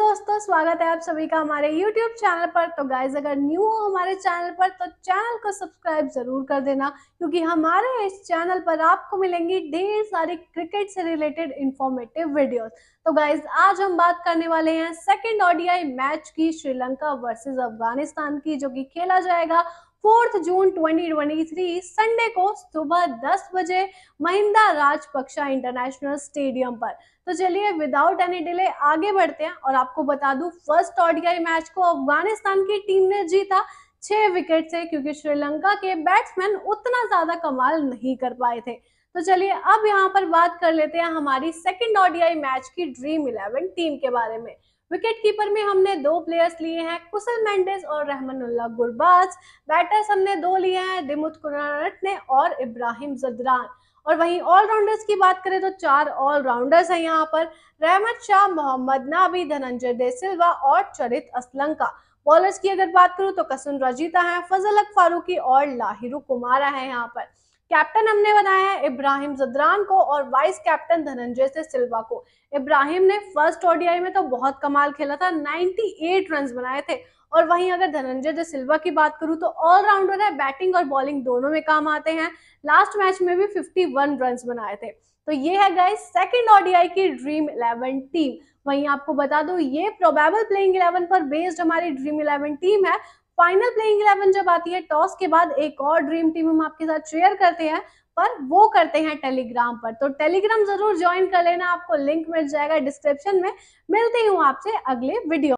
दोस्तों, स्वागत है आप सभी का हमारे YouTube चैनल पर। तो गाइज़ अगर न्यू हो हमारे चैनल पर तो चैनल को सब्सक्राइब ज़रूर कर देना, क्योंकि हमारे इस चैनल पर आपको मिलेंगी ढेर सारी क्रिकेट से रिलेटेड इंफॉर्मेटिव वीडियोस तो गाइज़ आज हम बात करने वाले हैं सेकेंड ओडीआई मैच की श्रीलंका वर्सेज अफ़गानिस्तान की, जो की खेला जाएगा। फोर्थ जून 2023 संडे को सुबह 10 बजे महिंदा राजपक्षा इंटरनेशनल स्टेडियम पर। तो चलिए विदाउट एनी डिले आगे बढ़ते हैं और आपको बता दूँ फ़र्स्ट ओडीआई मैच को अफ़गानिस्तान की टीम ने जीता छह विकेट से, क्योंकि श्रीलंका के बैट्समैन उतना ज़्यादा कमाल नहीं कर पाए थे। तो चलिए, अब यहाँ पर बात कर लेते हैं हमारी सेकेंड ओडीआई मैच की ड्रीम इलेवन टीम के बारे में। विकेट कीपर में हमने दो प्लेयर्स लिए हैं, कुशल मेंडेस और रहमानुल्लाह गुरबाज। बैटर्स हमने दो लिए हैं दिमुत ने और इब्राहिम जदरान। और वहीं ऑलराउंडर्स की बात करें तो चार ऑलराउंडर्स हैं यहाँ पर। रहमत शाह, मोहम्मद नाबी, धनंजय दे सिल्वा और चरित असलंका। बॉलर्स की अगर बात करूँ तो कसुन रजीता है, फजल अक फारूकी और लाहिरू कुमारा है यहाँ पर। कैप्टन हमने बनाया है इब्राहिम जदरान को और वाइस कैप्टन धनंजय से सिल्वा को। इब्राहिम ने फ़र्स्ट ओडीआई में तो बहुत कमाल खेला था 98 रन बनाए थे और वहीं अगर धनंजय de सिल्वा की बात करूँ तो ऑलराउंडर है बैटिंग और बॉलिंग दोनों में काम आते हैं। लास्ट मैच में भी 51 रन बनाए थे। तो ये है गाइस सेकंड ओडीआई की ड्रीम 11 टीम वहीं आपको बता दो, ये प्रोबेबल प्लेइंग 11 पर बेस्ड हमारी ड्रीम 11 टीम है। फाइनल प्लेइंग इलेवन जब आती है टॉस के बाद एक और ड्रीम टीम हम आपके साथ शेयर करते हैं, पर वो करते हैं टेलीग्राम पर। तो टेलीग्राम ज़रूर ज्वाइन कर लेना, आपको लिंक मिल जाएगा डिस्क्रिप्शन में। मिलती हूँ आपसे अगले वीडियो